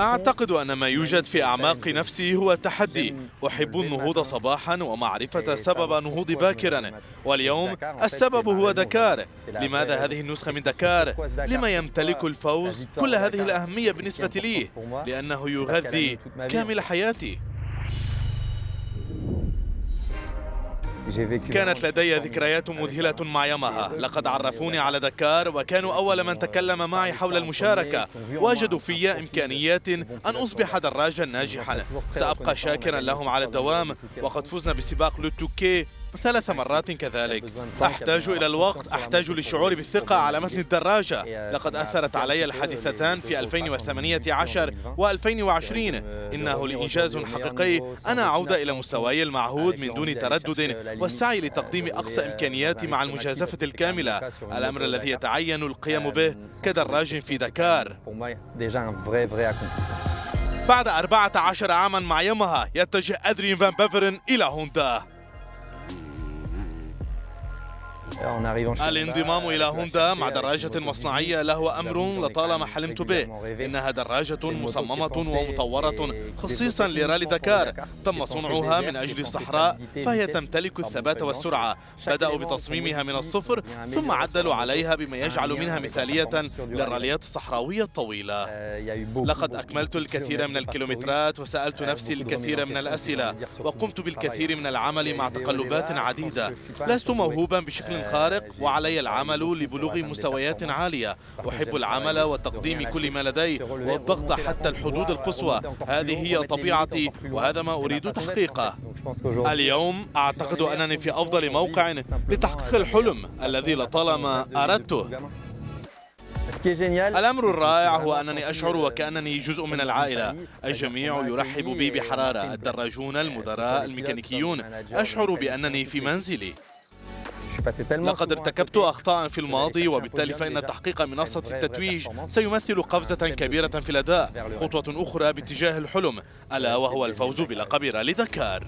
أعتقد أن ما يوجد في أعماق نفسي هو التحدي. أحب النهوض صباحا ومعرفة سبب نهوضي باكرا. واليوم السبب هو دكار. لماذا هذه النسخة من دكار؟ لما يمتلك الفوز كل هذه الأهمية بالنسبة لي؟ لأنه يغذي كامل حياتي. كانت لدي ذكريات مذهلة مع ياماها لقد عرفوني على دكار وكانوا أول من تكلم معي حول المشاركة. وجدوا في إمكانيات أن أصبح دراجا ناجحا. سأبقى شاكرا لهم على الدوام وقد فزنا بسباق لوتوكي ثلاث مرات كذلك. أحتاج إلى الوقت أحتاج للشعور بالثقة على متن الدراجة. لقد أثرت علي الحادثتان في 2018 و2020 إنه لإنجاز حقيقي. أنا أعود إلى مستواي المعهود من دون تردد والسعي لتقديم أقصى إمكانياتي مع المجازفة الكاملة. الأمر الذي يتعين القيام به كدراج في دكار. بعد 14 عاما مع ياماها يتجه أدرين فان بافرن إلى هوندا. الانضمام إلى هوندا مع دراجة مصنعية له أمر لطالما حلمت به إنها دراجة مصممة ومطورة خصيصا لرالي دكار تم صنعها من أجل الصحراء فهي تمتلك الثبات والسرعة بدأوا بتصميمها من الصفر ثم عدلوا عليها بما يجعل منها مثالية للراليات الصحراوية الطويلة لقد أكملت الكثير من الكيلومترات وسألت نفسي الكثير من الأسئلة وقمت بالكثير من العمل مع تقلبات عديدة لست موهوبا بشكل خارق وعلي العمل لبلوغ مستويات عالية. أحب العمل وتقديم كل ما لدي والضغط حتى الحدود القصوى. هذه هي طبيعتي وهذا ما أريد تحقيقه. اليوم أعتقد أنني في أفضل موقع لتحقيق الحلم الذي لطالما أردته. الأمر الرائع هو أنني أشعر وكأنني جزء من العائلة. الجميع يرحب بي بحرارة الدراجون المدراء الميكانيكيون. أشعر بأنني في منزلي. لقد ارتكبت أخطاء في الماضي وبالتالي فإن تحقيق منصة التتويج سيمثل قفزة كبيرة في الأداء. خطوة أخرى باتجاه الحلم. ألا وهو الفوز بلقب رالي دكار